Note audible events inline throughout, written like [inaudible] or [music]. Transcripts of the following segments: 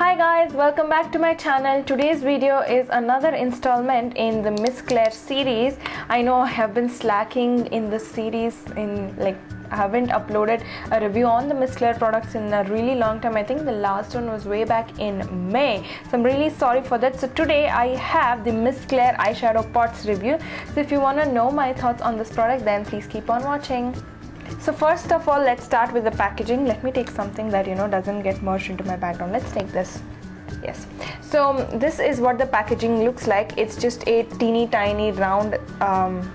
Hi guys, welcome back to my channel. Today's video is another installment in the Miss Claire series. I know I have been slacking in this series in like I haven't uploaded a review on the Miss Claire products in a really long time. I think the last one was way back in May. So I'm really sorry for that. So today I have the Miss Claire eyeshadow pots review. So if you want to know my thoughts on this product then please keep on watching. So first of all, let's start with the packaging. Let me take something that you know doesn't get merged into my background. Let's take this. Yes. So this is what the packaging looks like. It's just a teeny tiny round um,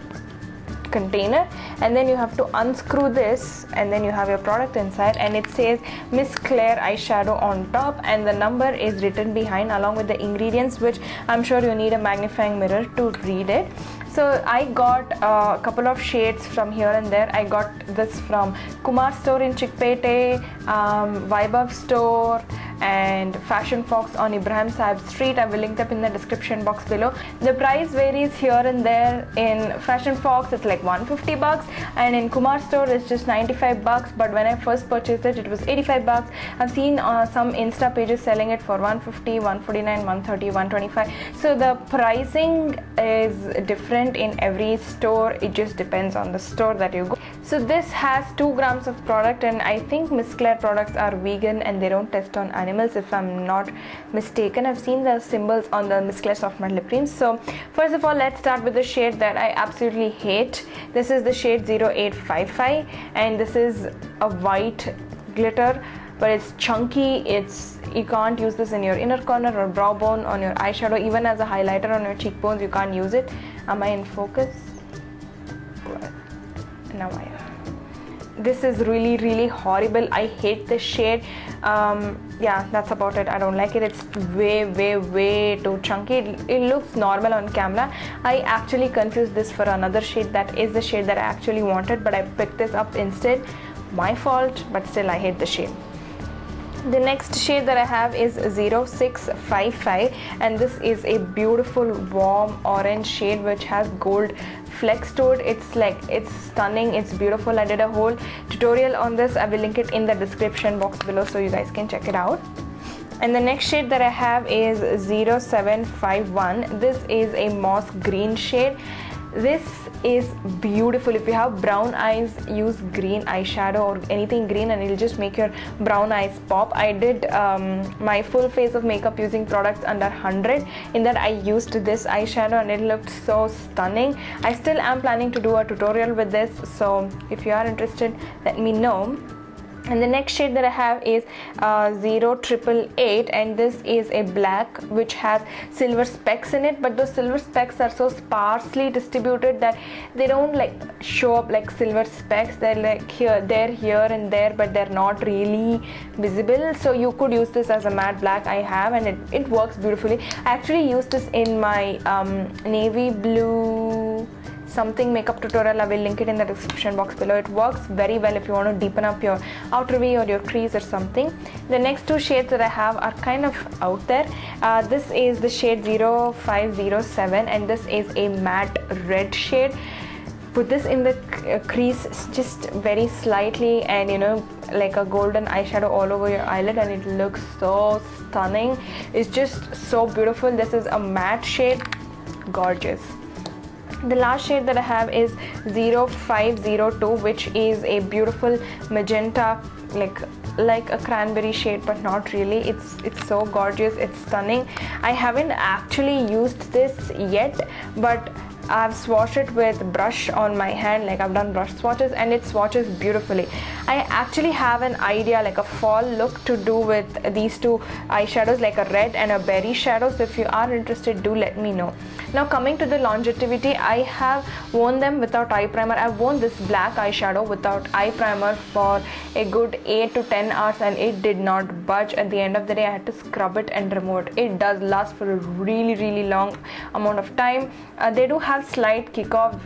container and then you have to unscrew this and then you have your product inside and it says Miss Claire eyeshadow on top and the number is written behind along with the ingredients which I'm sure you need a magnifying mirror to read it so I got a couple of shades from here and there I got this from Kumar store in Chickpete um, store and Fashion Fox on Ebrahim Saheb Street. I will link up in the description box below. The price varies here and there. In Fashion Fox, it's like 150 bucks, and in Kumar store, it's just 95 bucks. But when I first purchased it, it was 85 bucks. I've seen uh, some Insta pages selling it for 150, 149, 130, 125. So the pricing is different in every store. It just depends on the store that you go. So this has 2 grams of product, and I think Miss Claire products are vegan and they don't test on animals if I'm not mistaken. I've seen the symbols on the Miss Claire Soft Matte Lip Cream. So first of all, let's start with the shade that I absolutely hate. This is the shade 0855 and this is a white glitter but it's chunky. It's you can't use this in your inner corner or brow bone on your eyeshadow. Even as a highlighter on your cheekbones you can't use it. Am i in focus? Now i am. This is really really horrible. I hate this shade. Um, yeah that's about it. I don't like it. It's way way way too chunky. It, it, looks normal on camera. I actually confused this for another shade that is the shade that i actually wanted but i picked this up instead. My fault but still i hate the shade the next shade that I have is 0655 and this is a beautiful warm orange shade which has gold flecks to it. It's like it's stunning it's beautiful. I did a whole tutorial on this. I will link it in the description box below so you guys can check it out. And the next shade that I have is 0751 this is a moss green shade this is beautiful. If you have brown eyes use green eyeshadow or anything green and it'll just make your brown eyes pop. I did um, my full face of makeup using products under 100 in that i used this eyeshadow and it looked so stunning. I still am planning to do a tutorial with this. So if you are interested let me know and the next shade that I have is uh, 0888 and this is a black which has silver specks in it. But those silver specks are so sparsely distributed that they don't like show up like silver specks. They're like here they're here and there but they're not really visible. So you could use this as a matte black. I have and it, it works beautifully. I actually used this in my um, navy blue something makeup tutorial i will link it in the description box below. It works very well if you want to deepen up your outer V or your crease or something. The next two shades that i have are kind of out there. Uh, this is the shade 0507 and this is a matte red shade. Put this in the uh, crease just very slightly and you know like a golden eyeshadow all over your eyelid and it looks so stunning. It's just so beautiful. This is a matte shade. Gorgeous the last shade that I have is 0502 which is a beautiful magenta like like a cranberry shade but not really. It's it's so gorgeous. It's stunning. I haven't actually used this yet but I've swatched it with brush on my hand like I've done brush swatches and it swatches beautifully. I actually have an idea like a fall look to do with these two eyeshadows like a red and a berry shadow. So if you are interested do let me know. Now coming to the longevity I have worn them without eye primer. I've worn this black eyeshadow without eye primer for a good 8 to 10 hours and it did not budge. At the end of the day I had to scrub it and remove it. It does last for a really really long amount of time. Uh, they do have have slight kick off.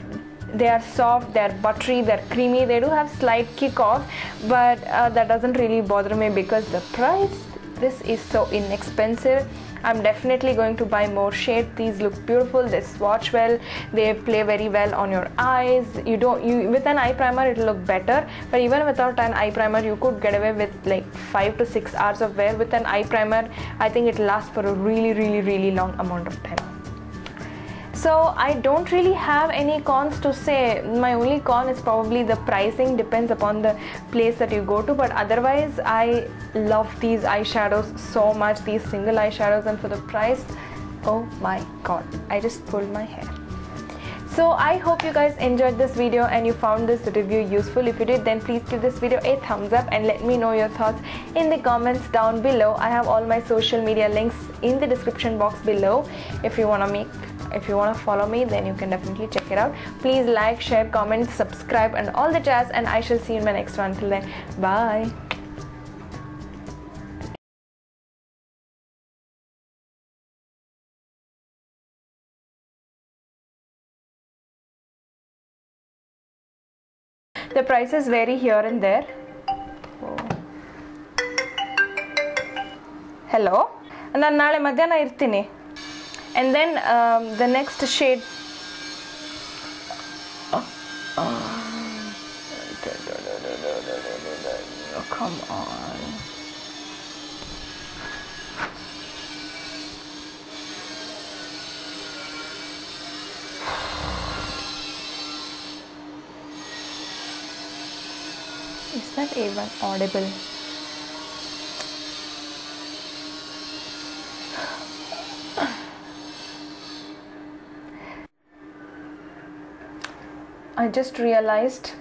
They are soft they're buttery they're creamy. They do have slight kick off but uh, that doesn't really bother me because the price this is so inexpensive. I'm definitely going to buy more shades. These look beautiful. They swatch well. They play very well on your eyes. You don't you with an eye primer it'll look better. But even without an eye primer you could get away with like five to six hours of wear. With an eye primer i think it lasts for a really really really long amount of time so i don't really have any cons to say. My only con is probably the pricing depends upon the place that you go to but otherwise i love these eyeshadows so much these single eyeshadows and for the price oh my god i just pulled my hair. So i hope you guys enjoyed this video and you found this review useful. If you did then please give this video a thumbs up and let me know your thoughts in the comments down below. I have all my social media links in the description box below if you want to make if you want to follow me then you can definitely check it out please like share comment subscribe and all the jazz and i shall see you in my next one till then bye the prices vary here and there hello ನಾನು ನಾಳೆ ಮಧ್ಯಾಹ್ನ ಇರ್ತೀನಿ and then um, the next shade. Oh, come on. Is that even audible I just realized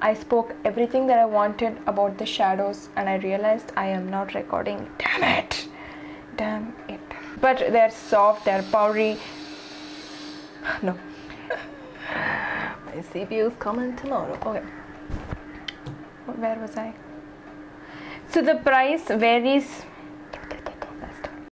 I spoke everything that I wanted about the shadows and I realized I am not recording. Damn it! Damn it. But they're soft, they're powdery. [sighs] No. [laughs] My CPU is coming tomorrow. Okay. Where was I? So the price varies